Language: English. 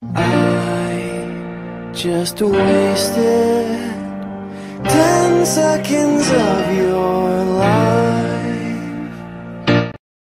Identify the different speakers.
Speaker 1: I just wasted ten seconds of your.